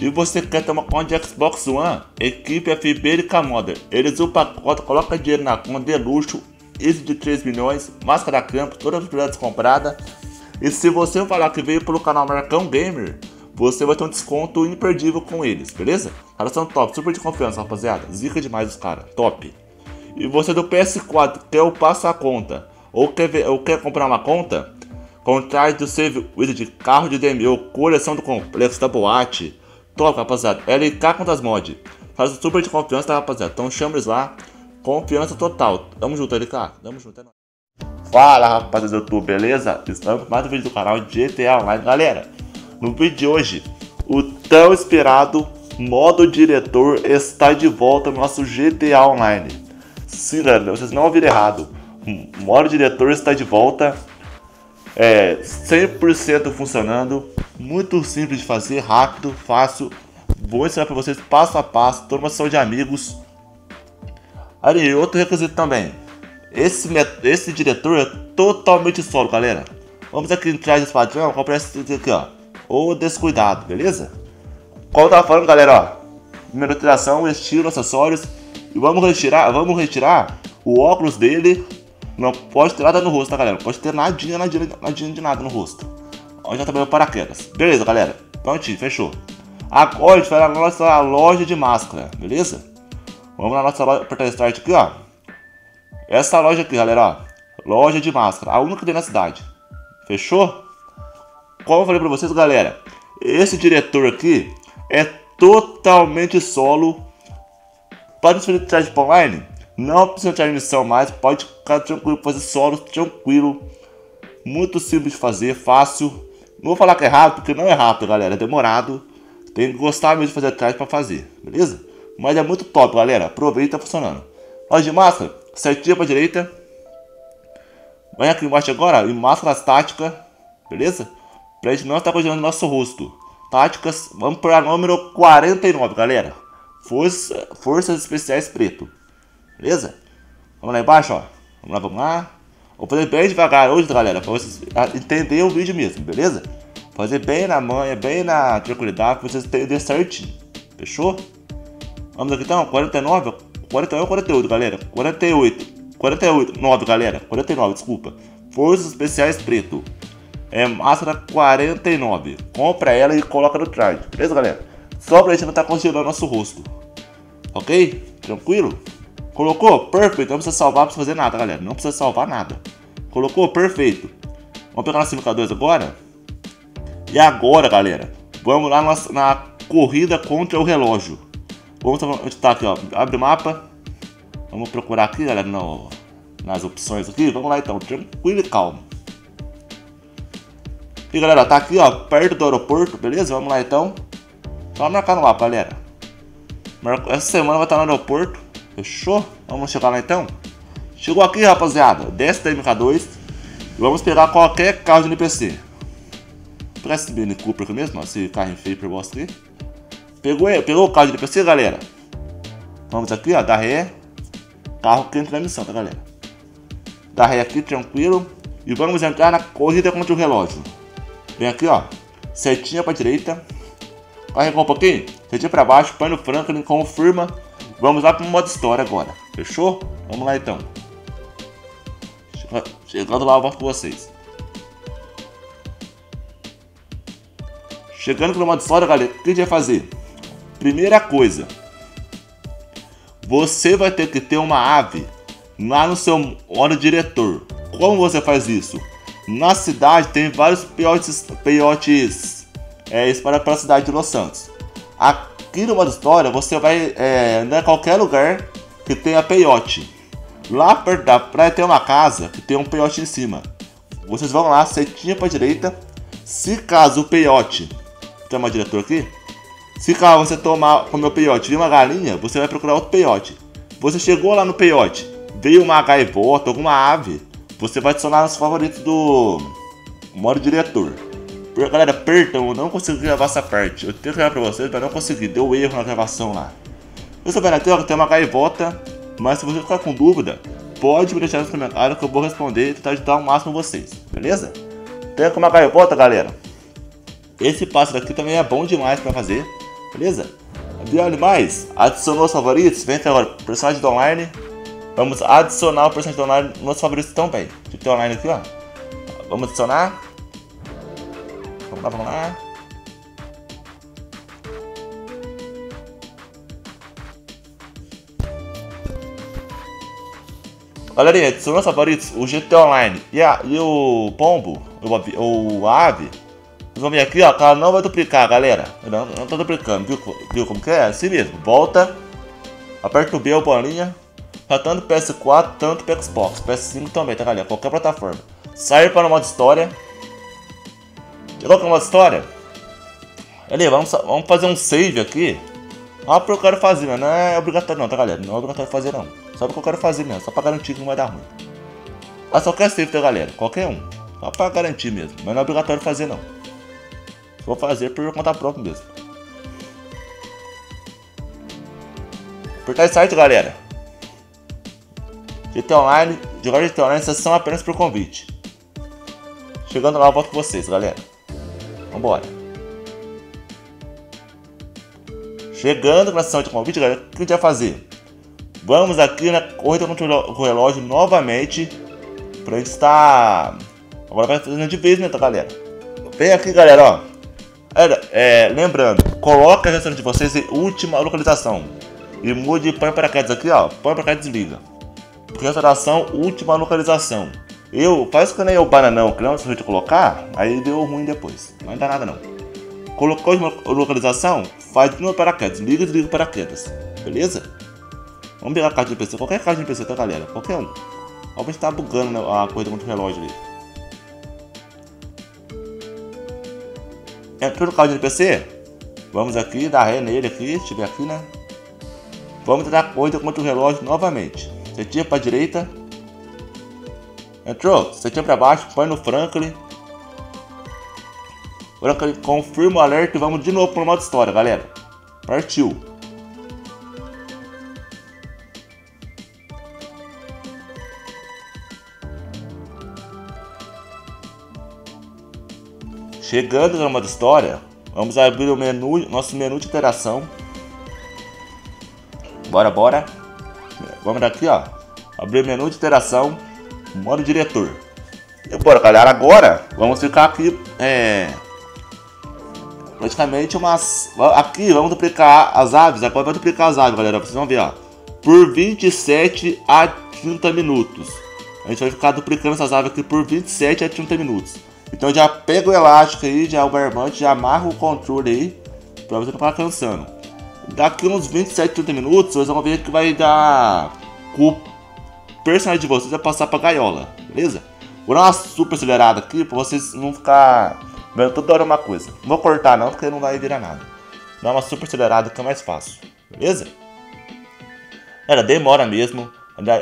E você quer uma conta de Xbox One? Equipe FB e Camoda. Eles o pacote, coloca dinheiro na conta de luxo, esse de 3 milhões, máscara campo, todas as propriedades compradas. E se você falar que veio pelo canal Marcão Gamer, você vai ter um desconto imperdível com eles, beleza? Caras são top, super de confiança, rapaziada. Zica demais os caras, top. E você do PS4 quer upar a conta, ou quer, ver, ou quer comprar uma conta, contrate do Save Wizard, carro de DMO, coleção do complexo da boate. Top, rapaziada. LK contra as mod. Faz super de confiança, tá, rapaziada? Então chama eles lá. Confiança total. Tamo junto, LK. Tamo junto, é nóis. Fala, rapaziada do YouTube, beleza? Estamos com mais um vídeo do canal GTA Online. Galera, no vídeo de hoje, o tão esperado modo diretor está de volta no nosso GTA Online. Sim, galera, vocês não ouviram errado. O modo diretor está de volta. É 100% funcionando. Muito simples de fazer, rápido, fácil. Vou ensinar para vocês passo a passo, toda uma sessão de amigos. Ali, outro requisito também. Esse, esse diretor é totalmente solo, galera. Vamos aqui em trás desse padrão, comprar esse aqui, ó. Ou descuidado, beleza? Como eu tava falando, galera, ó. Estilo, acessórios. E vamos retirar, vamos retirar o óculos dele. Não pode ter nada no rosto, tá, galera? Não pode ter nadinha, nadinha, nadinha de nada no rosto. Onde já trabalhou paraquedas. Beleza, galera. Prontinho, fechou. Agora a gente vai na nossa loja de máscara, beleza? Vamos na nossa loja, apertar start aqui, ó. Essa loja aqui, galera, ó. Loja de máscara, a única que tem na cidade. Fechou? Como eu falei pra vocês, galera, esse diretor aqui é totalmente solo. Para transferir de online, não precisa de missão mais, pode ficar tranquilo, fazer solo, tranquilo. Muito simples de fazer, fácil. Não vou falar que é rápido, porque não é rápido, galera, é demorado. Tem que gostar mesmo de fazer atrás para fazer, beleza? Mas é muito top, galera. Aproveita, tá funcionando. Loja de máscara, certinho pra direita. Vem aqui embaixo agora, em máscara tática, beleza? Pra gente não estar congelando nosso rosto. Táticas, vamos para número 49, galera. Força, Forças Especiais Preto. Beleza? Vamos lá embaixo, ó. Vamos lá, vamos lá. Vou fazer bem devagar hoje, galera, pra vocês entenderem o vídeo mesmo, beleza? Fazer bem na manha, bem na tranquilidade, pra vocês entenderem certinho. Fechou? Vamos aqui então, 49, 41 48, galera. 48, 48, 9, galera. 49, desculpa. Forças Especiais Preto. É máscara 49. Compra ela e coloca no trás. Beleza, galera? Só pra gente não estar tá congelando nosso rosto. Ok? Tranquilo? Colocou? Perfeito. Não precisa salvar, não precisa fazer nada, galera. Não precisa salvar nada. Colocou? Perfeito. Vamos pegar nossa MK2 agora? E agora, galera? Vamos lá na, na corrida contra o relógio. Vamos onde tá aqui, ó. Abre o mapa. Vamos procurar aqui, galera, no, nas opções aqui. Vamos lá então, tranquilo e calmo. E galera, tá aqui, ó, perto do aeroporto, beleza? Vamos lá então. Só marcar no mapa, galera. Essa semana vai estar no aeroporto. Fechou? Vamos chegar lá então? Chegou aqui, rapaziada. Desce da MK2. E vamos pegar qualquer carro de NPC. Pegar esse Mini Cooper aqui mesmo, esse carro feio pra bosta aqui. Pegou, pegou o carro de NPC, galera? Vamos aqui, ó, dá ré. Carro que entra na missão, tá, galera? Dá ré aqui, tranquilo. E vamos entrar na corrida contra o relógio. Vem aqui, ó. Setinha pra direita. Carregou um pouquinho. Setinha pra baixo. Põe no Franklin, confirma. Vamos lá pro modo história agora. Fechou? Vamos lá então. Chegando lá, eu volto com vocês. Chegando pro modo história, galera, o que a gente vai fazer? Primeira coisa, você vai ter que ter uma ave lá no seu modo diretor. Como você faz isso? Na cidade tem vários peiotes, peiotes é, espalhados pela cidade de Los Santos. Aqui no modo história você vai é, andar em qualquer lugar que tenha peiote. Lá perto da praia tem uma casa que tem um peiote em cima. Vocês vão lá, setinha para direita. Se caso o peiote, tem uma diretor aqui, se caso você tomar o meu peiote vir uma galinha, você vai procurar outro peiote. Você chegou lá no peiote, veio uma gaivota, alguma ave, você vai adicionar nos favoritos do modo diretor. Galera, perdão, eu não consegui gravar essa parte. Eu tenho que gravar pra vocês, mas não consegui. Deu erro na gravação lá. Eu sou aqui, ó, tem uma gaivota, mas se você ficar com dúvida, pode me deixar nos comentários que eu vou responder e tentar ajudar o máximo vocês, beleza? Tem uma gaivota, galera. Esse passo daqui também é bom demais pra fazer. Beleza? Adiane mais, adicionou os favoritos, vem agora, personagem do online. Vamos adicionar o personagem do online nos favoritos também. Tem online aqui, ó. Vamos adicionar. Vamos lá, vamos lá. Galerinha, adicionou os favoritos, o GT Online e, a, e o Pombo, o, o Ave. Vocês vão ver aqui, ó, que ela não vai duplicar, galera. Não, não tá duplicando, viu, viu como que é? Assim mesmo. Volta, aperta o B, ou bolinha. Tá tanto PS4, tanto pro Xbox. PS5 também, tá, galera? Qualquer plataforma. Sair para o modo história. Chegou com modo história? Ali, vamos, vamos fazer um save aqui. Olha porque eu quero fazer, né? Não é obrigatório não, tá, galera? Não é obrigatório fazer, não. Só porque eu quero fazer mesmo. Só pra garantir que não vai dar ruim. Ah, só quer save, tá, galera? Qualquer um. Só pra garantir mesmo. Mas não é obrigatório fazer, não. Vou fazer por conta própria mesmo. Apertar site, galera. GT Online, jogar GT Online, sessão apenas por convite. Chegando lá, eu volto com vocês, galera. Vambora. Chegando na sessão de convite, galera, o que a gente vai fazer? Vamos aqui na corrida contra o relógio novamente. Pra gente estar. Agora vai fazendo de vez, né, tá, galera? Vem aqui, galera, ó. É, lembrando, coloca a restaurante de vocês em última localização. E mude põe paraquedas aqui, ó. Põe paraquedas e desliga. Restauração, última localização. Eu, faz que nem o bananão, que não se de colocar, aí deu ruim depois. Não dá nada não. Colocou a localização, faz de novo paraquedas, liga e desliga paraquedas. Beleza? Vamos pegar a caixa de PC, qualquer caixa de PC, tá galera? Qualquer um. Obviamente tá bugando né, a coisa contra o relógio ali. Entrou no caixa de PC? Vamos aqui, dar ré nele aqui, estiver aqui, né? Vamos tentar coisa contra o relógio novamente. Setinha para direita. Entrou. Setinha para baixo. Põe no Franklin. Franklin confirma o alerta e vamos de novo para o modo história, galera. Partiu. Chegando no modo história, vamos abrir o menu, nosso menu de interação. Bora, bora. Vamos daqui, ó. Abrir o menu de interação, modo diretor. E bora, galera. Agora vamos ficar aqui, é, praticamente umas. Aqui vamos duplicar as aves. Agora vai duplicar as aves, galera. Vocês vão ver, ó. Por 27 a 30 minutos. A gente vai ficar duplicando essas aves aqui por 27 a 30 minutos. Então já pega o elástico aí, já o barbante, já amarra o controle aí. Pra você não ficar cansando. Daqui uns 27, 30 minutos, vocês vão ver que vai dar. Personagem de vocês vai passar pra gaiola, beleza? Vou dar uma super acelerada aqui pra vocês não ficar vendo toda hora uma coisa. Não vou cortar não, porque não vai virar nada. Dá uma super acelerada que é mais fácil, beleza? Ela demora mesmo,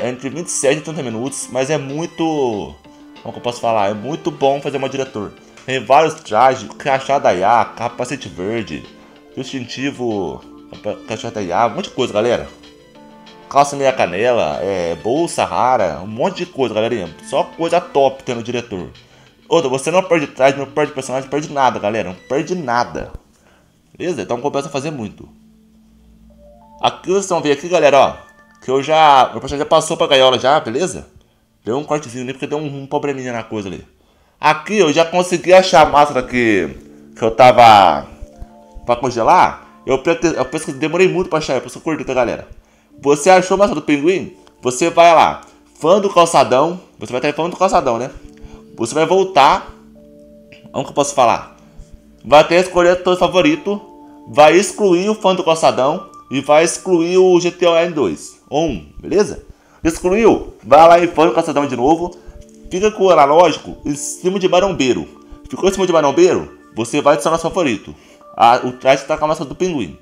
entre 27 e 30 minutos, mas é muito. Como que eu posso falar? É muito bom fazer uma diretor. Tem vários trajes, crachá IA, capacete verde, distintivo cachorro da um monte de coisa, galera. Calça meia canela, é, bolsa rara, um monte de coisa, galerinha. Só coisa top tendo diretor. Outra, você não perde trás, não perde personagem, não perde nada, galera. Não perde nada. Beleza? Então compensa fazer muito. Aqui vocês vão ver aqui, galera, ó. Que eu já. Meu personagem já passou pra gaiola já, beleza? Deu um cortezinho ali porque deu um, um probleminha na coisa ali. Aqui eu já consegui achar a máscara que, que eu tava pra congelar. Eu, eu que demorei muito pra achar, é por isso eu curti, tá, galera? Você achou massa do pinguim? Você vai lá, fã do calçadão. Você vai estar fã do calçadão, né? Você vai voltar. Como que eu posso falar? Vai até escolher o seu favorito. Vai excluir o fã do calçadão. E vai excluir o GTA Online 2. Ou 1, beleza? Excluiu? Vai lá em fã do calçadão de novo. Fica com o analógico em cima de marombeiro. Ficou em cima de marombeiro? Você vai adicionar seu favorito. A, o traje está com a massa do pinguim.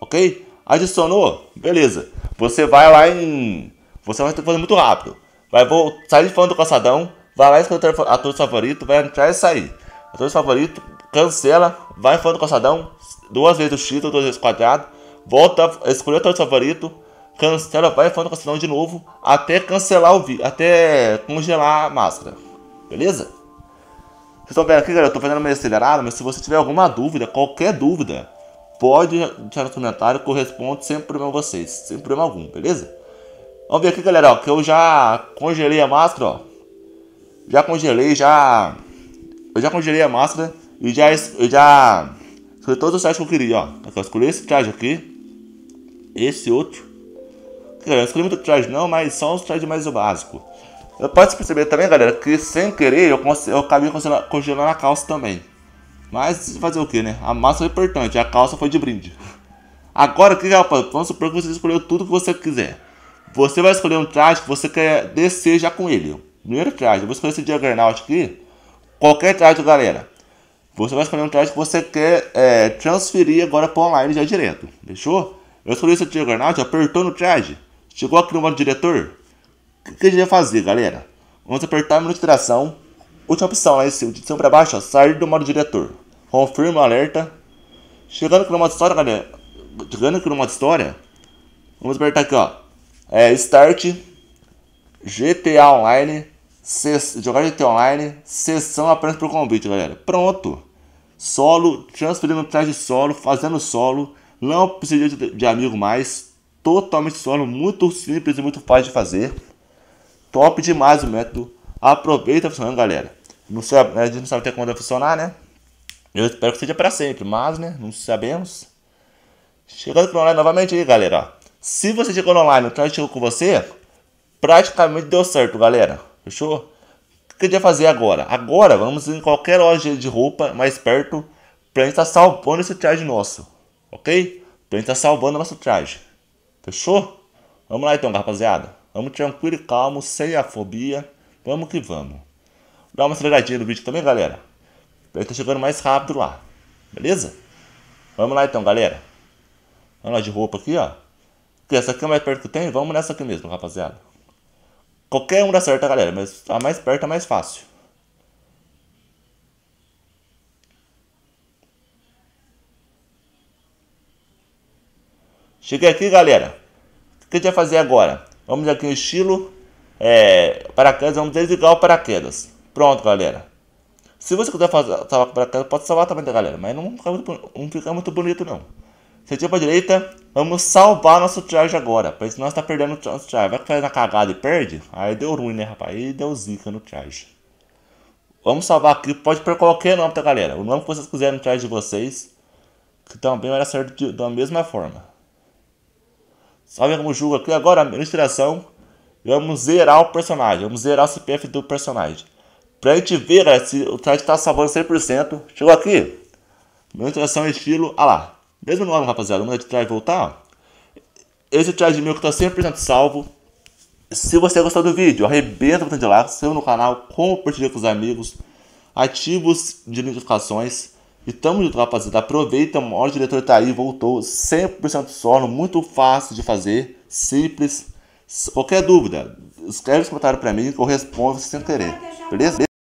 Ok? Adicionou? Beleza. Você vai lá em. Você vai fazer muito rápido. Vai sair de fã do caçadão. Vai lá escolher ator favorito. Vai entrar e sair. Ator favorito. Cancela. Vai fã do caçadão. Duas vezes o X, duas vezes quadrado. Volta. Escolher ator favorito. Cancela. Vai fã do caçadão de novo. Até cancelar o vídeo. Até congelar a máscara. Beleza? Vocês estão vendo aqui, galera? Eu tô fazendo meio acelerado, mas se você tiver alguma dúvida, qualquer dúvida, pode deixar no comentário que eu respondo sem problema vocês, sem problema algum, beleza? Vamos ver aqui, galera, ó, que eu já congelei a máscara, ó. Já congelei, já... Eu já congelei a máscara e já, eu já escolhi todos os trajes que eu queria, ó. Eu escolhi esse traje aqui, esse outro. Eu não escolhi muito traje não, mas só os trajes mais básicos. Eu posso perceber também, galera, que sem querer eu, eu acabei congelando a calça também. Mas fazer o que, né? A massa é importante, a calça foi de brinde. Agora, que rapaz, vamos supor que você escolheu tudo que você quiser. Você vai escolher um traje que você quer descer já com ele. Primeiro traje, eu vou escolher esse Juggernaut aqui. Qualquer traje, galera. Você vai escolher um traje que você quer é, transferir agora para online já direto. Fechou? Eu escolhi esse Juggernaut, apertou no traje. Chegou aqui no modo diretor. O que, que a gente vai fazer, galera? Vamos apertar a menu de tração. Última opção lá em cima, de cima para baixo, ó, sair do modo diretor. Confirma alerta. Chegando aqui no modo história, galera. Chegando aqui no modo história. Vamos apertar aqui, ó. É, Start. GTA Online. jogar GTA Online. Sessão apenas por convite, galera. Pronto. Solo. Transferindo atrás de solo. Fazendo solo. Não precisa de, de amigo mais. Totalmente solo. Muito simples e muito fácil de fazer. Top demais o método. Aproveita funcionando, galera. Não sabe, a gente não sabe até quando vai funcionar, né? Eu espero que seja para sempre, mas, né, não sabemos. Chegando no online novamente aí, galera. Se você chegou no online, o traje chegou com você, praticamente deu certo, galera. Fechou? O que a gente vai fazer agora? Agora vamos em qualquer loja de roupa mais perto pra gente estar tá salvando esse traje nosso. Ok? Pra gente estar tá salvando nosso traje. Fechou? Vamos lá então, rapaziada. Vamos tranquilo e calmo, sem a fobia. Vamos que vamos. Dá uma aceleradinha no vídeo também, galera. Ele tá chegando mais rápido lá. Beleza? Vamos lá então, galera. Vamos lá de roupa aqui, ó. Essa aqui é a mais perto que tem. Vamos nessa aqui mesmo, rapaziada. Qualquer um dá certo, galera. Mas a mais perto é mais fácil. Cheguei aqui, galera. O que a gente vai fazer agora? Vamos aqui no estilo é, paraquedas. Vamos desligar o paraquedas. Pronto, galera. Se você quiser fazer, salvar para casa, pode salvar também, galera. Mas não fica muito, não fica muito bonito, não. Se para direita, vamos salvar nosso charge agora. Porque senão você tá perdendo o charge. Vai que faz na cagada e perde. Aí deu ruim, né, rapaz? Aí deu zica no charge. Vamos salvar aqui. Pode pôr qualquer nome, tá, galera? O nome que vocês quiserem no charge de vocês. Que também vai dar certo de, da mesma forma. Salve como jogo aqui. Agora, a inspiração. Vamos zerar o personagem. Vamos zerar o CPF do personagem. Pra gente ver, galera, se o traje tá salvando 100%. Chegou aqui. Manutenção estilo. Ah lá. Mesmo nome, rapaziada. Vamos de trás voltar. Esse traje meu que tá 100% salvo. Se você gostou do vídeo, arrebenta o botão de like, se no canal, compartilha com os amigos, ativa os de notificações. E tamo junto, rapaziada. Aproveita, o maior diretor tá aí, voltou 100% solo, muito fácil de fazer, simples. Qualquer dúvida, escreve nos comentários pra mim que eu respondo sem querer. Beleza?